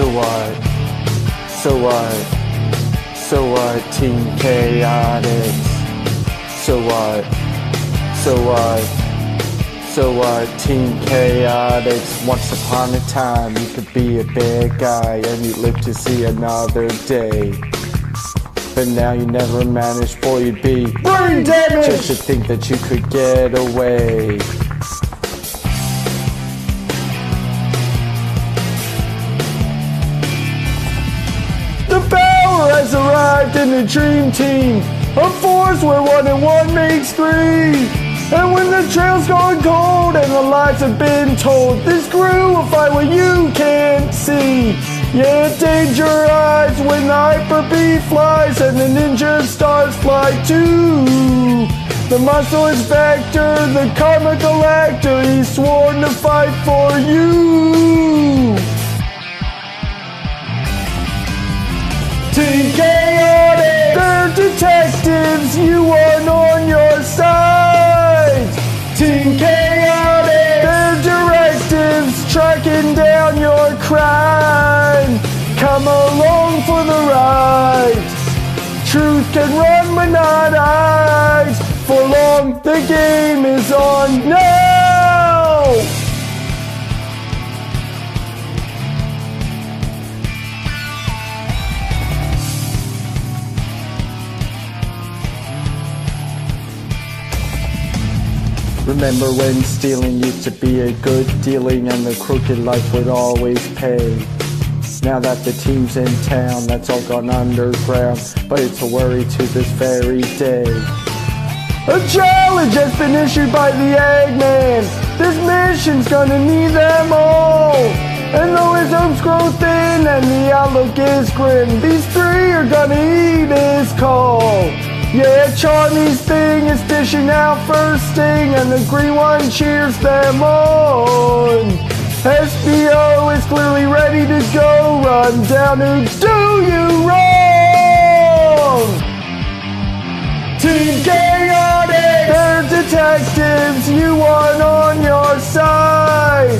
what? So what? So what? Team Chaotix. So what? So what? So what? Team Chaotix. Once upon a time, you could be a bad guy and you live to see another day. But now you never managed, boy, you'd be Brain damage! just to think that you could get away. The dream team. A force where one and one makes three. And when the trail's gone cold and the lights have been told, this crew will fight what you can't see. Yeah, danger eyes when the hyper bee flies and the ninja stars fly too. The muscle is Vector, the comical actor, he's sworn to fight for you. They're detectives, you want on your side! Team Chaotix! They're directives, tracking down your crime! Come along for the ride! Truth can run but not hide! For long, the game is on now! Remember when stealing used to be a good dealing and the crooked life would always pay? Now that the team's in town, that's all gone underground, but it's a worry to this very day. A challenge has been issued by the Eggman. This mission's gonna need them all. And though his hopes grow thin and the outlook is grim, these three are gonna eat his call. Yeah, Charmy's thing is dishing out first sting, and the green one cheers them on. Espio is clearly ready to go. Run down who do you wrong? Team Chaotix! They're detectives, you want on your side!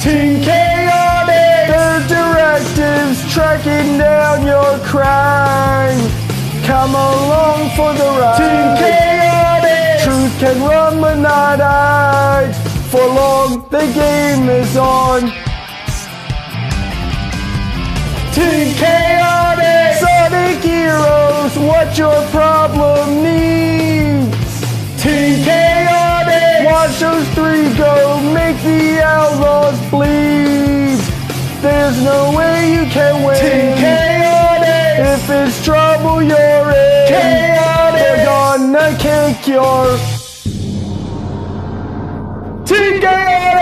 Team Chaotix! They're directives, tracking down your crime! Come along for the ride! Team Chaotix! Truth can run but not hide! For long, the game is on! Team Chaotix! Sonic Heroes, what your problem needs! Team Chaotix! Watch those three go, make the outlaws bleed! There's no way you can win! Team It's trouble you're in! Chaotix! They're gonna kick your... Team Chaotix!